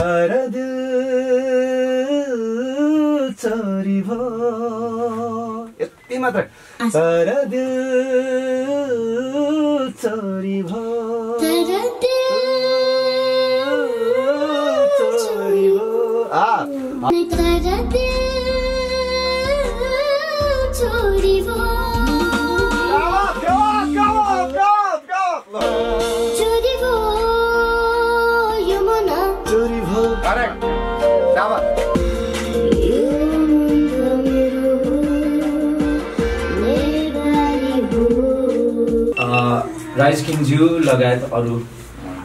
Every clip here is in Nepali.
पर दिल चोरी भो यति मात्र पर दिल चोरी भो तर चोरी भो आ राइस किङज्यू लगायत अरू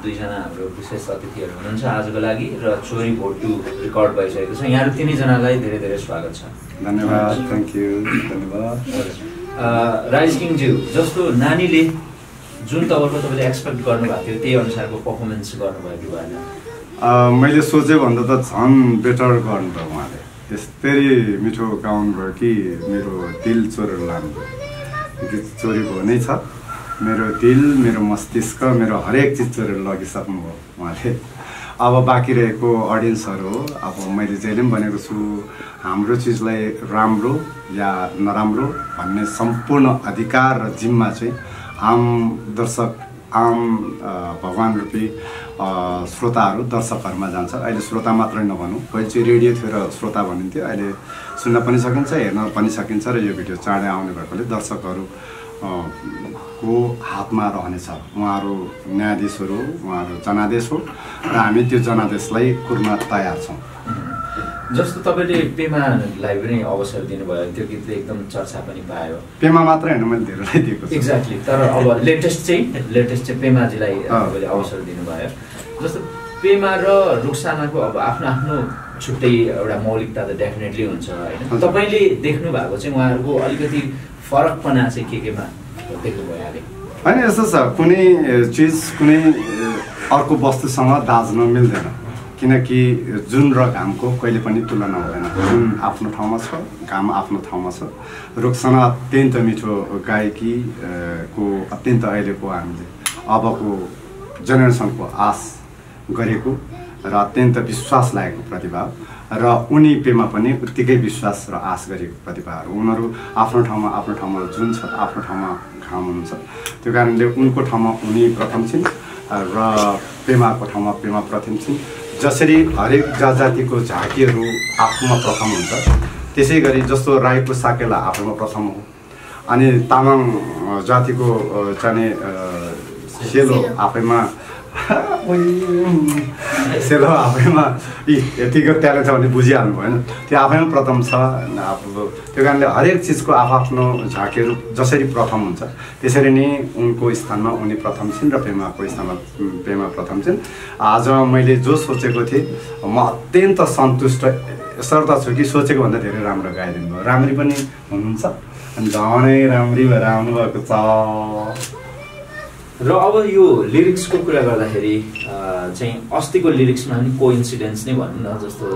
दुईजना हाम्रो विशेष अतिथिहरू हुनुहुन्छ आजको लागि र चोरी भोट टू रेकर्ड भइसकेको छ। यहाँहरू तिनैजनालाई धेरै धेरै स्वागत छ। धन्यवाद थ्याङ्क यू धन्यवाद। राइस किङज्यू जस्तो नानीले जुन तवरको तपाईँले एक्सपेक्ट गर्नुभएको थियो त्यही अनुसारको पर्फर्मेन्स गर्नुभयो कि भएन मैले सोचे भन्दा त झन् बेटर गर्नुभयो उहाँले। यस्तरी मिठो गाउनुभयो कि मेरो दिल चोरेर लानुभयो। गीत चोरी भयो नै छ। मेरो दिल मेरो मस्तिष्क मेरो हरेक चिज चोरेर लगिसक्नुभयो उहाँले। अब बाँकी रहेको अडियन्सहरू हो। अब मैले जहिले पनि भनेको छु हाम्रो चिजलाई राम्रो या नराम्रो भन्ने सम्पूर्ण अधिकार र जिम्मा चाहिँ आम दर्शक आम भगवान् रूपी श्रोताहरू दर्शकहरूमा जान्छ। अहिले श्रोता मात्रै नभनौँ। पहिले चाहिँ रेडियो थियो र श्रोता भनिन्थ्यो अहिले सुन्न पनि सकिन्छ हेर्न पनि सकिन्छ र यो भिडियो चाँडै आउने भएकोले दर्शकहरू को हातमा रहनेछ। उहाँहरू न्यायाधीशहरू उहाँहरू जनादेश हो र हामी त्यो जनादेशलाई कुर्न तयार छौँ। जस्तो तपाईँले पेमालाई पनि अवसर दिनुभयो त्यो गीतले एकदम चर्चा पनि पायो। पेमा मात्रै होइन मैले धेरैलाई दिएको एक्ज्याक्टली तर अब लेटेस्ट चाहिँ लेटेस्ट चाहिँ पेमाजीलाई। तपाईँले अवसर दिनुभयो। जस्तो पेमा र रुक्सानाको अब आफ्नो आफ्नो छुट्टै एउटा मौलिकता त डेफिनेटली हुन्छ होइन। तपाईँले देख्नु भएको चाहिँ उहाँहरूको अलिकति फरकपना चाहिँ के केमा? होइन यस्तो छ कुनै चिज कुनै अर्को वस्तुसँग दाज्न मिल्दैन। किनकि जुन र घामको कहिले पनि तुलना हुँदैन। जुन आफ्नो ठाउँमा छ घाम आफ्नो ठाउँमा छ। रुखसँग अत्यन्त मिठो गायकी को अत्यन्त अहिलेको हामीले अबको जेनेरेसनको आश गरेको र अत्यन्त विश्वास लागेको प्रतिभा। र उनी पेमा पनि उत्तिकै विश्वास र आश गरेको प्रतिभाहरू उनीहरू आफ्नो ठाउँमा आफ्नो ठाउँमा जुन छ आफ्नो ठाउँमा घाम हुनुहुन्छ त्यो कारणले उनको ठाउँमा उनी प्रथम छिन् र पेमाको ठाउँमा पेमा प्रथम छिन् जसरी हरेक जात जातिको झाँकीहरू आफूमा प्रथम हुन्छ त्यसै गरी जस्तो राईको साकेला आफूमा प्रथम हो अनि तामाङ जातिको चाहिँ सेलो आफैमा सेलो आफैमा यी यतिको ट्यालेन्ट छ भने बुझिहाल्नु भएन त्यो आफैमा प्रथम छ आफ्नो त्यो कारणले हरेक चिजको आफ्नो झाँकीहरू जसरी प्रथम हुन्छ त्यसरी नै उनको स्थानमा उनी प्रथम छिन् र पेमाको स्थानमा पेमा प्रथम छिन् आज मैले जो सोचेको थिएँ म अत्यन्त सन्तुष्ट यसर्थ छु कि सोचेको भन्दा धेरै राम्रो गाइदिनु भयो राम्री पनि हुनुहुन्छ अनि झनै राम्री भएर आउनुभएको छ र अब यो लिरिक्सको कुरा गर्दाखेरि चाहिँ अस्तिको लिरिक्समा पनि को इन्सिडेन्स नै भनौँ न जस्तो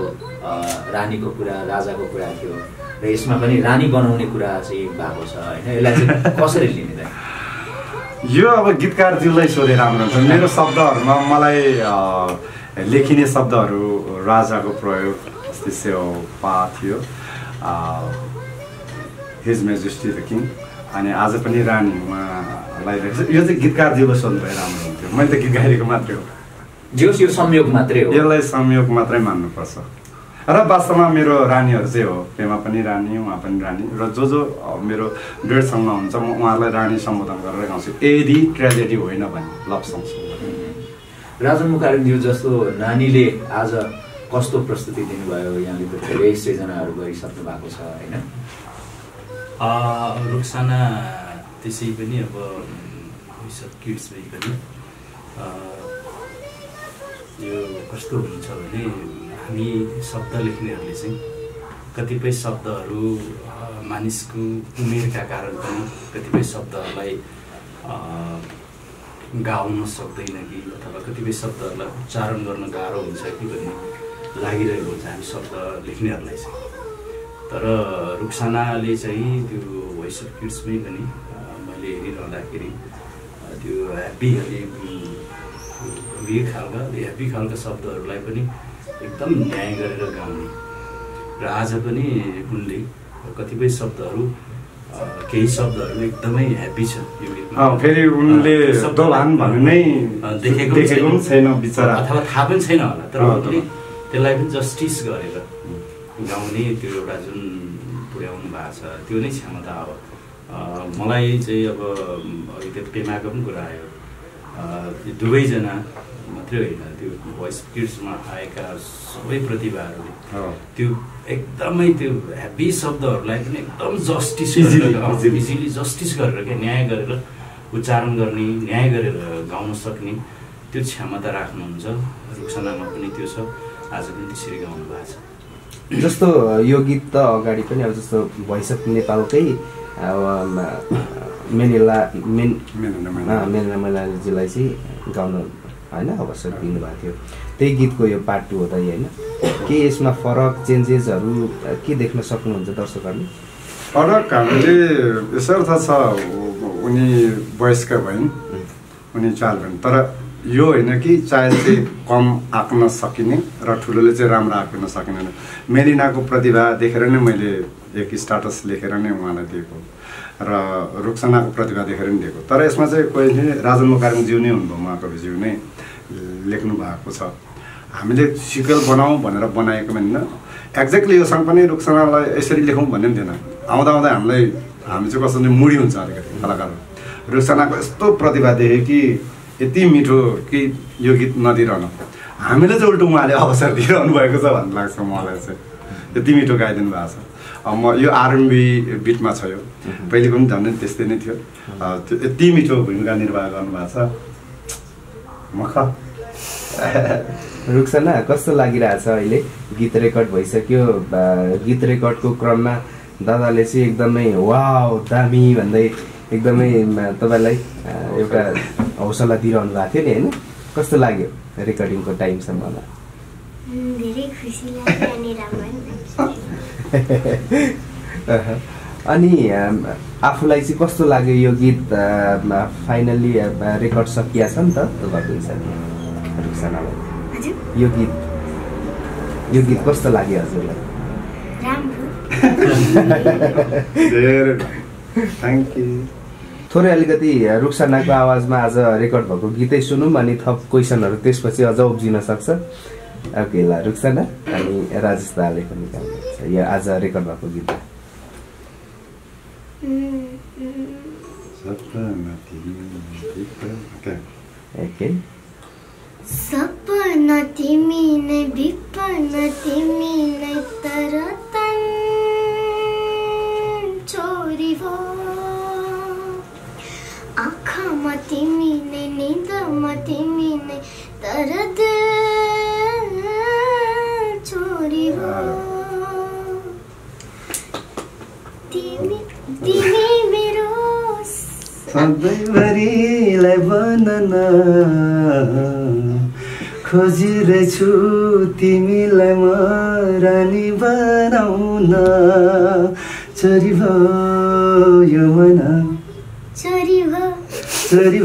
रानीको कुरा राजाको कुरा थियो र यसमा पनि रानी बनाउने कुरा चाहिँ भएको छ होइन? यसलाई कसरी लिने? त यो अब गीतकारज्यूलाई सोधे राम्रो हुन्छ मेरो शब्दहरूमा मलाई लेखिने शब्दहरू राजाको प्रयोग सेवा पा थियो हिज मेजेस्टी द किङ अनि आज पनि रानी उहाँलाई यो चाहिँ गीतकारज्यूलाई सोध्नु भए राम्रो हुन्थ्यो। मैले त गीत गाएको मात्रै हो। जोस् यो संयोग मात्रै हो। यसलाई संयोग मात्रै मान्नुपर्छ। र वास्तवमा मेरो रानीहरू चाहिँ हो। पेमा पनि रानी उहाँ पनि रानी। र जो जो मेरो डेढसम्म हुन्छ म उहाँलाई रानी सम्बोधन गरेर गाउँछु। यदि ट्रेजेडी होइन भने लभ सङ्ग राजन मुखार्जी जस्तो नानीले आज कस्तो प्रस्तुति दिनुभयो? यहाँले त धेरै सृजनाहरू गरिसक्नु भएको छ होइन? रुक्साना त्यसै पनि अब किड्स भई पनि यो कस्तो हुन्छ भने हामी शब्द लेख्नेहरूले चाहिँ कतिपय शब्दहरू मानिसको उमेरका कारण पनि कतिपय शब्दहरूलाई गाउन सक्दैन कि अथवा कतिपय शब्दहरूलाई उच्चारण गर्न गाह्रो हुन्छ कि भन्ने लागिरहेको हुन्छ हामी शब्द लेख्नेहरूलाई चाहिँ। तर रुक्सानाले चाहिँ त्यो भोइस अफ किड्समै पनि मैले हेरिरहँदाखेरि त्यो ह्याप्पी गम्भीर खालका ह्याप्पी खालका शब्दहरूलाई पनि एकदम न्याय गरेर गाउने। र आज पनि उनले कतिपय शब्दहरू केही शब्दहरू एकदमै ह्याप्पी छ यो गीतमा फेरि उनले अ, त्यो शब्द- दोभान भने नै देखेको देखेको पनि छैन। बिचरा। अथवा थाहा पनि छैन होला तर उनले त्यसलाई पनि जस्टिस गरेर गाउने त्यो एउटा जुन पुर्याउनु भएको छ त्यो नै क्षमता हो मलाई चाहिँ अब त्यो पेमाको पनि कुरा आयो। त्यो दुवैजना मात्रै होइन त्यो भोइस किड्समा आएका सबै प्रतिभाहरूले। त्यो एकदमै त्यो ह्याप्पी शब्दहरूलाई पनि एकदम जस्टिस. इजिली जस्टिस गरेर क्या न्याय गरेर उच्चारण गर्ने न्याय गरेर गाउन सक्ने त्यो क्षमता राख्नुहुन्छ। रुक्सनामा पनि त्यो छ। आज पनि त्यसरी गाउनु भएको छ। जस्तो यो गीत त अगाडि पनि अब जस्तो भइस अफ नेपालकै अब मेनिला मेन मेनिला मैनालीजीलाई चाहिँ गाउन होइन अवसर दिनुभएको थियो। त्यही गीतको यो पार्ट टू हो त होइन। के यसमा फरक चेन्जेसहरू के देख्न सक्नुहुन्छ दर्शकहरूले? फरक हामीले यसर्थ छ उनी वयस्क भइन् उनी चाल भइन् तर यो होइन कि चाइल्ड चाहिँ कम आँक्न सकिने र ठुलोले चाहिँ राम्रो आँक्न सकिने मेलिनाको प्रतिभा देखेर नै मैले एक स्टाटस लेखेर नै उहाँलाई दिएको। र रुक्सनाको प्रतिभा देखेर नै दिएको। तर यसमा चाहिँ कोही राजन मुकारिङ ज्यू नै हुनुभयो महाकविज्यू नै लेख्नु भएको छ। हामीले सिक्वेल बनाऊँ भनेर बनाएको पनि होइन। एक्ज्याक्टली यो पनि रुक्सनालाई यसरी लेखौँ भन्ने पनि थिएन। आउँदा आउँदा हामीलाई हामी चाहिँ चाहिँ मुडी हुन्छ अलिकति कलाकार रुक्सनाको यस्तो प्रतिभा देखेँ कि यति मिठो कि यो गीत नदिइरहनु हामीले चाहिँ उल्टो उहाँले अवसर दिइरहनु भएको छ भन्ने लाग्छ मलाई चाहिँ। यति मिठो गाइदिनु भएको छ। म यो आरएमबी बिटमा छ यो। पहिलेको पनि झन् त्यस्तै नै थियो। त्यो यति मिठो भूमिका निर्वाह गर्नुभएको छ। मख। रुक्सना कस्तो लागिरहेछ अहिले? गीत रेकर्ड भइसक्यो। गीत रेकर्डको क्रममा दादाले चाहिँ एकदमै वाउ दामी भन्दै एकदमै तपाईँलाई एउटा हौसला दिइरहनु भएको थियो नि होइन? कस्तो लाग्यो रेकर्डिङको टाइमसम्ममा? अनि आफूलाई चाहिँ कस्तो लाग्यो यो गीत? फाइनल्ली रेकर्ड सकिया छ नि त तपाईँको हिसाबले रुक्सनालाई हजुर। यो गीत यो गीत कस्तो लाग्यो हजुरलाई? राम्रो। धेरै। थ्याङ्क यू थोरै अलिकति रुक्सनाको आवाजमा आज रेकर्ड भएको गीतै सुनौँ अनि थप क्वेसनहरू त्यसपछि अझ उब्जिन सक्छ। ओके ल रुक्सना अनि राजेश दाले पनि गाउनुहुन्छ। यो आज रेकर्ड भएको गीत सपना तिमी नै विपना तिमी। सधैँभरिलाई बनन खोजिरहेछु तिमीलाई म रानी बनाउन। चरी भयो मन। चरी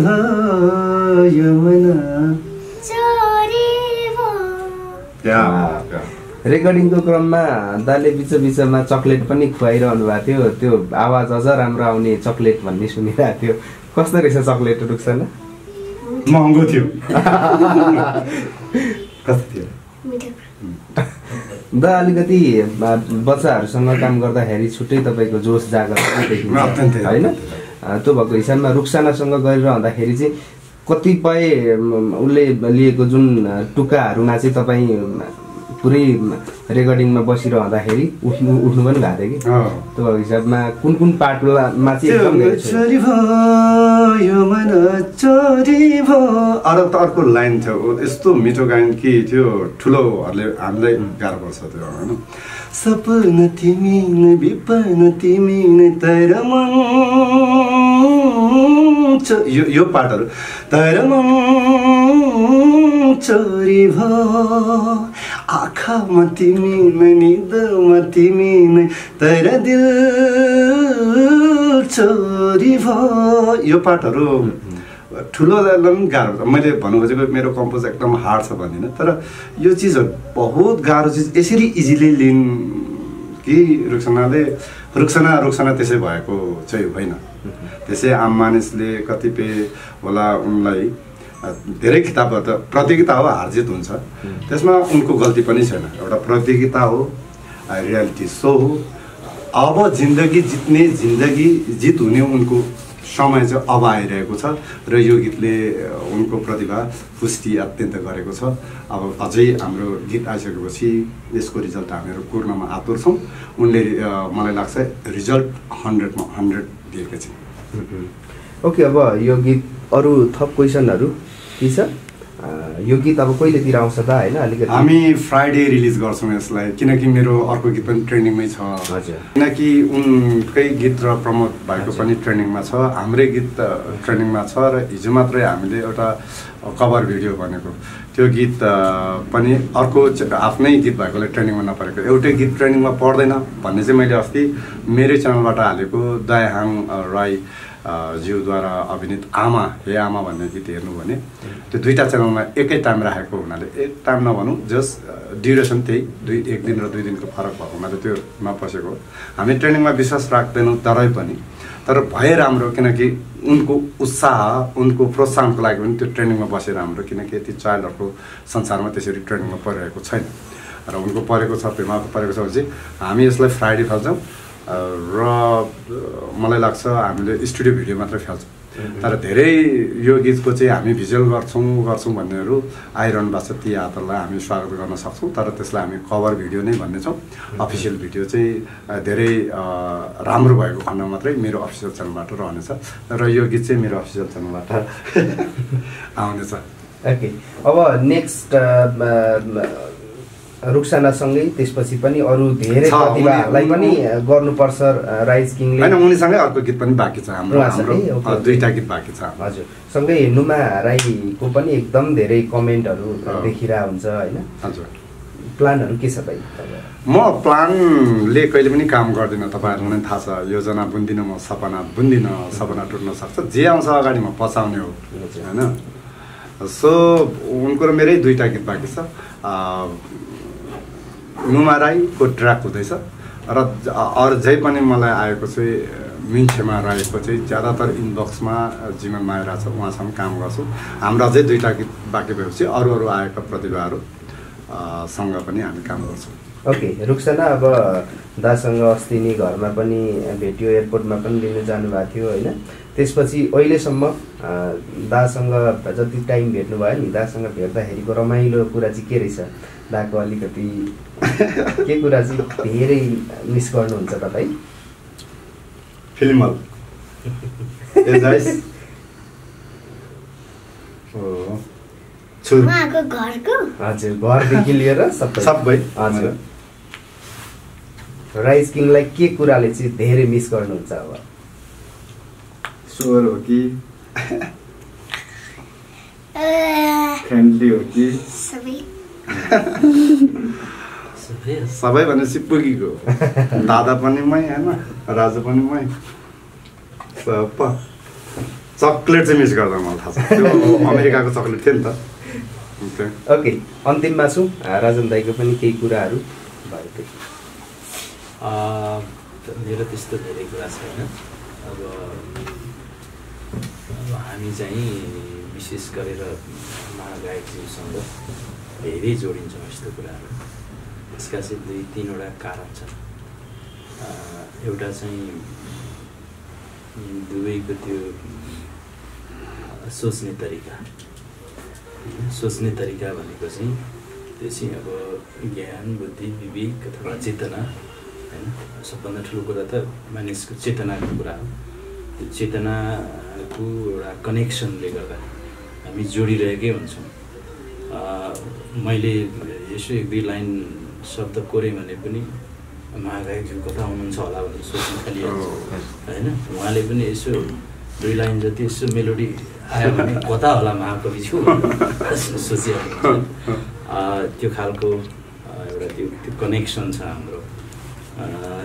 भयो मन। छोरी हो या रेकर्डिङको क्रममा दाले बिच बिचमा चक्लेट पनि खुवाइरहनु भएको थियो। त्यो आवाज अझ राम्रो आउने चक्लेट भन्ने सुनिरहेको थियो। कस्तो रहेछ चक्लेट रुक्सन? महँगो थियो। कस्तो थियो? मिठो। दा अलिकति बच्चाहरूसँग काम गर्दाखेरि छुट्टै तपाईँको जोस जागर होइन? त्यो भएको हिसाबमा रुक्सानासँग गरिरहँदाखेरि चाहिँ कतिपय म, उसले लिएको जुन टुक्काहरूमा चाहिँ तपाईँ पुरै रेकर्डिङमा बसिरहँदाखेरि उठ्नु उठ्नु पनि भएको थियो कि। त्यो हिसाबमा कुन कुन पार्टमा चाहिँ एकदम धेरै छोयो? चोरी भयो मन चोरी भयो। अरू त अर्को लाइन थियो। यस्तो मिठो गायन कि त्यो ठुलोहरूले हामीलाई गाह्रो पर्छ त्यो होइन? सपना तिमी नै विपना तिमी नै तर मन यो यो पार्टहरू तर मन चोरी भयो। आँखामा तिमी नै निदमा तिमी नै तर दिल चोरी भयो यो पार्टहरू ठुलोलाई पनि गाह्रो मैले भन्नु खोजेको मेरो कम्पोज एकदम हार्ड छ भन्दिनँ। तर यो चिजहरू बहुत गाह्रो चिज। यसरी इजिली लिन् कि रुक्सनाले रुक्सना रुक्सना त्यसै भएको चाहिँ होइन। त्यसै आम मानिसले कतिपय होला उनलाई धेरै किताबहरू त प्रतियोगिता हो हारजित हुन्छ। त्यसमा उनको गल्ती पनि छैन। एउटा प्रतियोगिता हो रियालिटी सो हो। अब जिन्दगी जित्ने जिन्दगी जित हुने उनको समय चाहिँ अब आइरहेको छ र यो गीतले उनको प्रतिभा पुष्टि अत्यन्त गरेको छ। अब अझै हाम्रो गीत आइसकेपछि यसको रिजल्ट हामीहरू कुर्नमा आतुर छौँ। उनले मलाई लाग्छ रिजल्ट हन्ड्रेडमा हन्ड्रेड दिएका छन्। ओके अब यो गीत अरू थप क्वेसनहरू के छ? यो गीत अब कहिलेतिर आउँछ त होइन? अलिकति। हामी फ्राइडे रिलिज गर्छौँ यसलाई किनकि मेरो अर्को गीत पनि ट्रेनिङमै छ। हजुर। किनकि उनकै गीत र प्रमोद भएको पनि ट्रेनिङमा छ हाम्रै गीत ट्रेनिङमा छ र हिजो मात्रै हामीले एउटा कभर भिडियो भनेको। त्यो गीत पनि अर्को आफ्नै गीत भएकोले ट्रेनिङमा नपरेको। एउटै गीत ट्रेनिङमा पर्दैन भन्ने चाहिँ मैले अस्ति मेरै च्यानलबाट हालेको दयाहाङ राई ज्यूद्वारा अभिनीत आमा हे आमा भन्ने गीत हेर्नु भने त्यो दुईवटा च्यानलमा एकै टाइम राखेको हुनाले एक टाइम नभनौँ जस्ट ड्युरेसन त्यही दुई एक दिन र दुई दिनको फरक भएको हुनाले त्यो नपसेको हो। हामी ट्रेनिङमा विश्वास राख्दैनौँ तरै पनि तर भए राम्रो किनकि उनको उत्साह उनको प्रोत्साहनको लागि पनि त्यो ट्रेनिङमा बसेर राम्रो किनकि यति चाइल्डहरूको संसारमा त्यसरी ट्रेनिङमा परिरहेको छैन र उनको परेको छ पेमाको परेको छ भने चाहिँ हामी यसलाई फ्राइडे फाल्छौँ र मलाई लाग्छ हामीले स्टुडियो भिडियो मात्रै फाल्छौँ तर धेरै यो गीतको चाहिँ हामी भिजुअल गर्छौँ गर्छौँ भन्नेहरू आइरहनु भएको छ ती आतरलाई हामी स्वागत गर्न सक्छौँ। तर त्यसलाई हामी कभर भिडियो नै भन्नेछौँ। अफिसियल भिडियो चाहिँ धेरै राम्रो भएको खण्ड मात्रै मेरो अफिसियल च्यानलबाट रहनेछ। र यो गीत चाहिँ मेरो अफिसियल च्यानलबाट आउनेछ। ओके अब नेक्स्ट रुक्सानासँगै त्यसपछि पनि अरू धेरै प्रतिभाहरूलाई पनि गर्नुपर्छ राइज किङले। होइन उनीसँगै अर्को गीत पनि बाँकी छ हाम्रो। दुईवटा गीत बाँकी छ। हजुर। सँगै नुमा राईको पनि एकदम धेरै कमेन्टहरू अँ। देखिरहेको हुन्छ होइन? हजुर। प्लानहरू के छ भाइ? म प्लानले कहिले पनि काम गर्दिनँ तपाईँहरूलाई पनि थाहा छ योजना बुन्दिनँ म सपना बुन्दिनँ सपना टुट्न सक्छ। जे आउँछ अगाडि म पचाउने हो। होइन? सो उनको र मेरै दुईवटा गीत बाँकी छ। नुमा राईको ट्र्याक हुँदैछ। र जै पनि मलाई आएको चाहिँ मिन्छेमा रहेको चाहिँ ज्यादातर इनबक्समा जीवन माया छ उहाँसँग काम गर्छु। हाम्रो अझै दुईवटा गीत बाँकी भएपछि अरू अरू आएका प्रतिभाहरू आ, सँग पनि हामी काम गर्छौँ। ओके रुक्साना अब दासँग अस्ति नै घरमा पनि भेट्यो एयरपोर्टमा पनि लिन जानुभएको थियो होइन? त्यसपछि अहिलेसम्म दासँग जति टाइम भेट्नुभयो नि दासँग भेट्दाखेरिको रमाइलो कुरा चाहिँ के रहेछ? दाको अलिकति के कुरा चाहिँ धेरै मिस गर्नुहुन्छ तपाईँ? फिल्म हल उहाँको घरको? हजुर घरदेखि लिएर सबै। सबै। हजुर। राइस किङलाई के कुराले चाहिँ धेरै मिस गर्नुहुन्छ अब? स्वर हो कि? फ्रेन्डली हो कि? सबै। सबै भनेपछि पुगीको दादा पनि मै होइन? राजु पनि मै। सब चक्लेट चाहिँ मिस गर्दा मलाई थाहा छ। त्यो अमेरिकाको चक्लेट थियो नि त। ओके ओके अन्तिममा छु। राजन दाईको पनि केही कुराहरू भयो त्यो। अँ, त मेरो त्यस्तो धेरै कुरा छैन। अब अब हामी चाहिँ विशेष गरेर महागायकज्यूसँग धेरै जोडिन्छौँ यस्तो कुराहरू। यसका चाहिँ दुई तिनवटा कारण छन् एउटा चाहिँ दुवैको त्यो सोच्ने तरिका? सोच्ने तरिका भनेको चाहिँ त्यो चाहिँ अब ज्ञान बुद्धि विवेक अथवा चेतना होइन सबभन्दा ठुलो कुरा त मानिसको चेतनाको कुरा हो। त्यो चेतनाको एउटा कनेक्सनले गर्दा हामी जोडिरहेकै हुन्छौँ। मैले यसो एक दुई लाइन शब्द कोरेँ भने पनि महागायकज्यू कता हुनुहुन्छ होला भनेर सोच्नु थालिहाल्छ होइन? उहाँले पनि यसो दुई लाइन जति यसो मेलोडी आयो भने कता होला महाकविज्यू सोचिहाल्नु त्यो खालको एउटा त्यो त्यो कनेक्सन छ हाम्रो।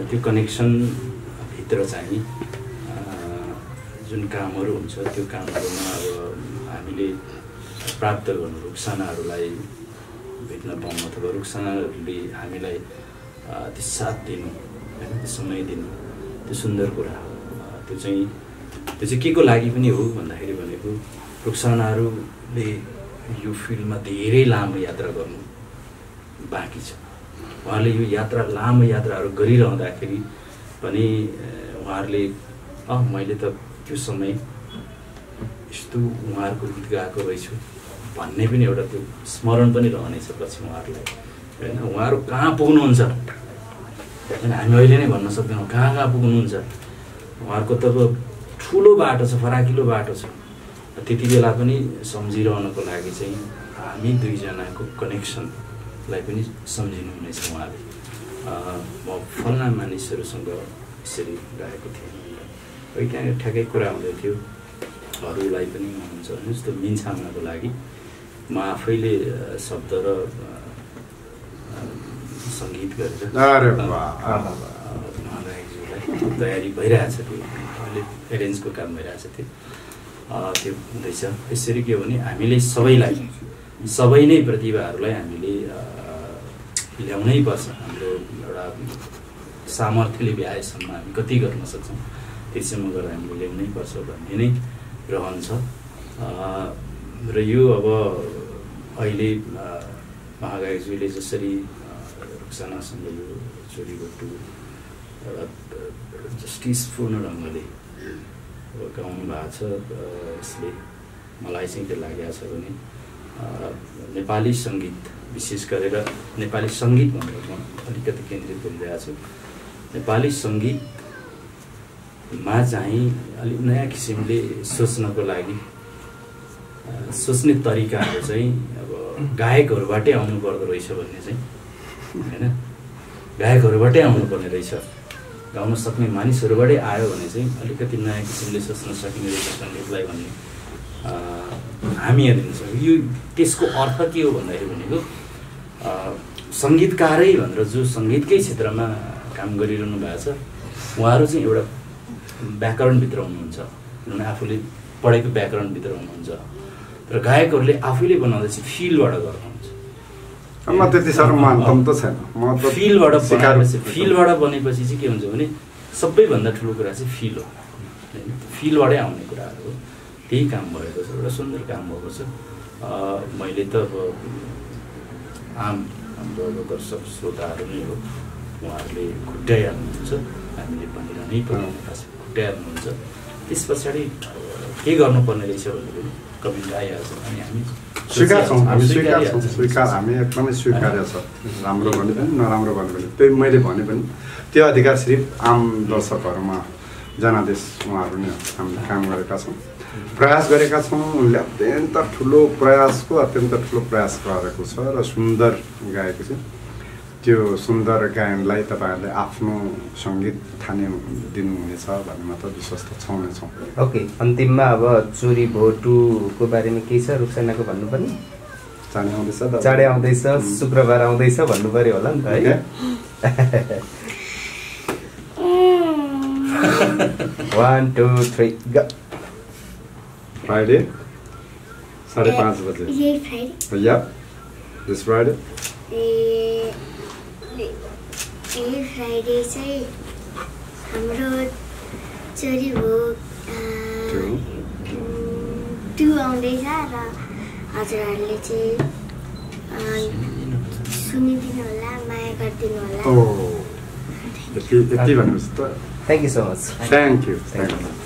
त्यो कनेक्सनभित्र चाहिँ जुन कामहरू हुन्छ त्यो कामहरूमा अब हामीले प्राप्त गर्नु रुखसानाहरूलाई भेट्न पाउनु अथवा रुखसानाहरूले हामीलाई त्यो साथ दिनु होइन त्यो समय दिनु त्यो सुन्दर कुरा हो। त्यो चाहिँ त्यो चाहिँ के को लागि पनि हो भन्दाखेरि भनेको रुखसानाहरूले यो फिल्डमा धेरै लामो यात्रा गर्नु बाँकी छ। उहाँहरूले यो यात्रा लामो यात्राहरू गरिरहँदाखेरि पनि उहाँहरूले अँ मैले त त्यो समय यस्तो उहाँहरूको गीत गाएको रहेछु। भन्ने पनि एउटा त्यो स्मरण पनि रहनेछ पछि उहाँहरूलाई। होइन? उहाँहरू कहाँ पुग्नुहुन्छ? होइन? हामी अहिले नै भन्न सक्दैनौँ। कहाँ कहाँ पुग्नुहुन्छ? उहाँहरूको त अब ठुलो बाटो छ फराकिलो बाटो छ। त्यति बेला पनि सम्झिरहनको लागि चाहिँ हामी दुईजनाको कनेक्सनलाई पनि सम्झिनु हुनेछ उहाँले म फल्ना मानिसहरूसँग यसरी गएको थिएँ। है त्यहाँ ठ्याक्कै कुरा हुँदै थियो। अरूलाई पनि हुन्छ भने जस्तो मिन्छाम्नको लागि। म आफैले शब्द र सङ्गीत गरेर तयारी भइरहेछ त्यो। अहिले एरेन्जको काम भइरहेछ त्यो। त्यो हुँदैछ। यसरी के हो भने हामीले सबैलाई सबै नै प्रतिभाहरूलाई हामीले ल्याउनै पर्छ। हाम्रो एउटा सामर्थ्यले भ्याएसम्म हामी कति गर्न सक्छौँ त्यसम्म गरेर हामीले ल्याउनै पर्छ भन्ने नै रहन्छ। र यो अब अहिले महागाईज्यूले जसरी रुक्सानासँग यो चोरी बटु एउटा जस्टिसपूर्ण ढङ्गले गाउनु भएको छ यसले मलाई चाहिँ के लागेको छ भने नेपाली सङ्गीत विशेष गरेर नेपाली सङ्गीत भनेर म अलिकति केन्द्रित गरिरहेको छु। नेपाली सङ्गीतमा चाहिँ अलिक नयाँ किसिमले सोच्नको लागि सोच्ने तरिकाहरू चाहिँ अब गायकहरूबाटै आउनु पर्दो रहेछ भन्ने चाहिँ होइन? गायकहरूबाटै आउनुपर्ने रहेछ। गाउन सक्ने मानिसहरूबाटै आयो भने चाहिँ अलिकति नयाँ किसिमले सोच्न सकिने रहेछ सङ्गीतलाई भन्ने हामी सक्छौँ यो त्यसको अर्थ के हो भन्दाखेरि भनेको सङ्गीतकारै भनेर जो सङ्गीतकै क्षेत्रमा काम गरिरहनु भएको छ उहाँहरू चाहिँ एउटा व्याकरणभित्र हुनुहुन्छ। किनभने आफूले पढेको व्याकरणभित्र हुनुहुन्छ। तर गायकहरूले आफैले बनाउँदा चाहिँ फिलबाट गर्नुहुन्छ म त्यति साह्रो मान्थम त छैन। फिलबाट बनाएपछि फिलबाट बनेपछि चाहिँ के हुन्छ भने सबैभन्दा ठुलो कुरा चाहिँ फिल हो। होइन? फिलबाटै आउने कुराहरू हो। त्यही काम भएको छ एउटा सुन्दर काम भएको छ। मैले त अब आम हाम्रो अब दर्शक श्रोताहरू नै हो। उहाँहरूले खुट्याइहाल्नुहुन्छ हामीले भनिरहनै पर्ने खास खुट्याइहाल्नुहुन्छ त्यस पछाडि के गर्नुपर्ने रहेछ पनि कमेन्ट आइहाल्छ अनि हामी स्वीकार्छौँ हामी स्वीकार्छौँ स्वीकारिहाल्छौँ। स्वीकार हामी एकदमै स्वीकार्य छ राम्रो भने पनि नराम्रो भने पनि त्यही मैले भने पनि त्यो अधिकार सिर्फ आम दर्शकहरूमा जनादेश उहाँहरू नै हामीले काम गरेका छौँ प्रयास गरेका छौँ उनले अत्यन्त ठुलो प्रयासको अत्यन्त ठुलो प्रयास गरेको छ र सुन्दर गाएको छ त्यो सुन्दर गायनलाई तपाईँहरूले आफ्नो सङ्गीत ठाने दिनुहुनेछ भन्ने मात्र विश्वस्त छौँ नै छौँ। ओके अन्तिममा अब चोरी भोटुको बारेमा केही छ? रुखसानाको भन्नुपर्ने? चाँडै आउँदैछ त चाँडै आउँदैछ शुक्रबार आउँदैछ भन्नु पऱ्यो होला नि त है। वान टू थ्री फ्राइडे साढे पाँच बजे। यही फ्राइडे या दिस फ्राइडे ए यही फ्राइडे चाहिँ हाम्रो चोरी भो Two. टु आउँदैछ र हजुरहरूले चाहिँ सुनिदिनु होला माया गरिदिनु होला यति भन्नुहोस् त thank you. So much thank you thank you